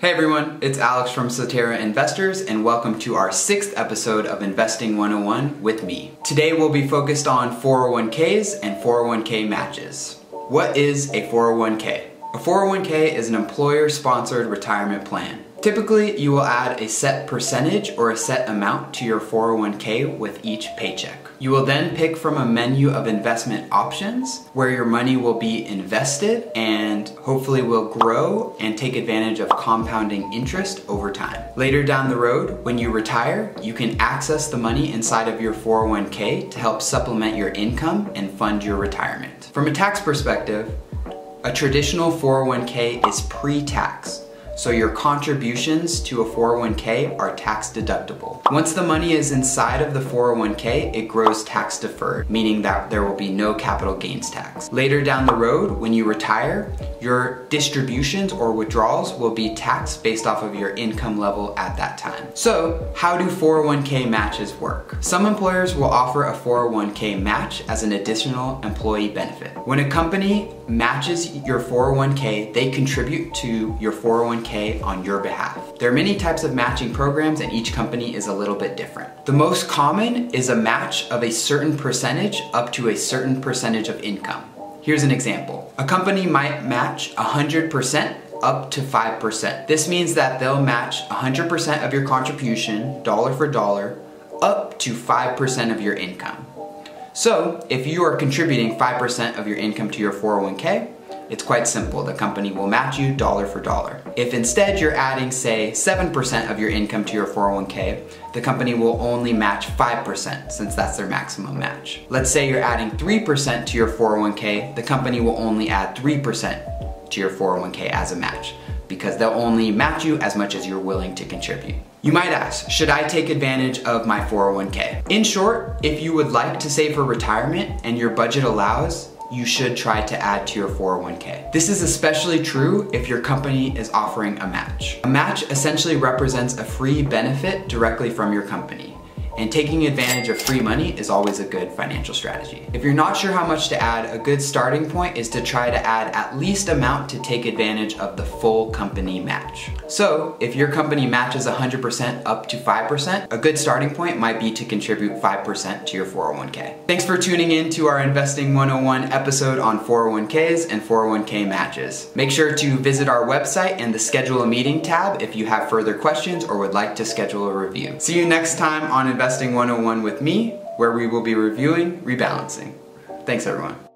Hey everyone, it's Alex from Cetera Investors and welcome to our sixth episode of Investing 101 with me. Today we'll be focused on 401ks and 401k matches. What is a 401k? A 401k is an employer sponsored retirement plan. Typically, you will add a set percentage or a set amount to your 401k with each paycheck. You will then pick from a menu of investment options where your money will be invested and hopefully will grow and take advantage of compounding interest over time. Later down the road, when you retire, you can access the money inside of your 401k to help supplement your income and fund your retirement. From a tax perspective, a traditional 401k is pre-tax so your contributions to a 401k are tax deductible. Once the money is inside of the 401k, it grows tax deferred, meaning that there will be no capital gains tax. Later down the road, when you retire, your distributions or withdrawals will be taxed based off of your income level at that time. So how do 401k matches work? Some employers will offer a 401k match as an additional employee benefit. When a company matches your 401k, they contribute to your 401k on your behalf. There are many types of matching programs and each company is a little bit different. The most common is a match of a certain percentage up to a certain percentage of income. Here's an example. A company might match 100% up to 5%. This means that they'll match 100% of your contribution, dollar for dollar, up to 5% of your income. So if you are contributing 5% of your income to your 401k, it's quite simple. The company will match you dollar for dollar. If instead you're adding, say, 7% of your income to your 401k, the company will only match 5% since that's their maximum match. Let's say you're adding 3% to your 401k, the company will only add 3% to your 401k as a match because they'll only match you as much as you're willing to contribute. You might ask, should I take advantage of my 401k? In short, if you would like to save for retirement and your budget allows, you should try to add to your 401k. This is especially true if your company is offering a match. A match essentially represents a free benefit directly from your company and taking advantage of free money is always a good financial strategy. If you're not sure how much to add, a good starting point is to try to add at least amount to take advantage of the full company match. So if your company matches 100% up to 5%, a good starting point might be to contribute 5% to your 401k. Thanks for tuning in to our Investing 101 episode on 401ks and 401k matches. Make sure to visit our website and the schedule a meeting tab if you have further questions or would like to schedule a review. See you next time on Investing Investing 101 with me, where we will be reviewing rebalancing. Thanks everyone.